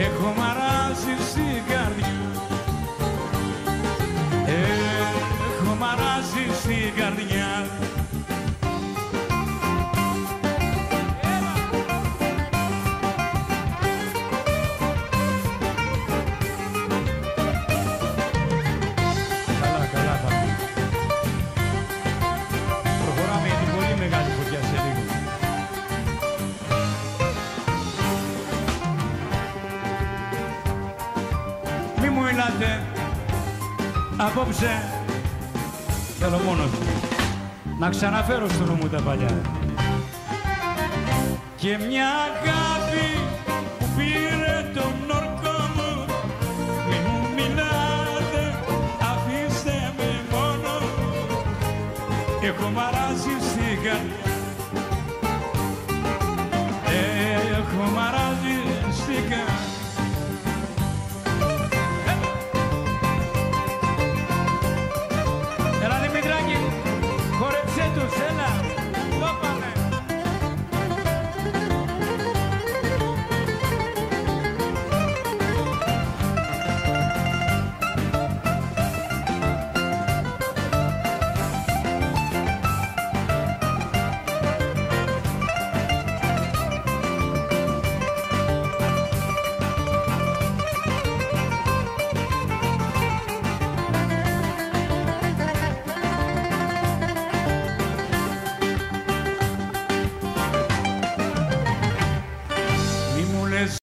έχω μαρά Μη μου μιλάτε. Απόψε. Θέλω μόνος μου. Να ξαναφέρω στο νου μου τα παλιά. Και μια αγάπη που πήρε τον όρκο μου. Μη μου μιλάτε. Αφήστε με μόνο. Έχω μαράσει στην καρδιά Marcela.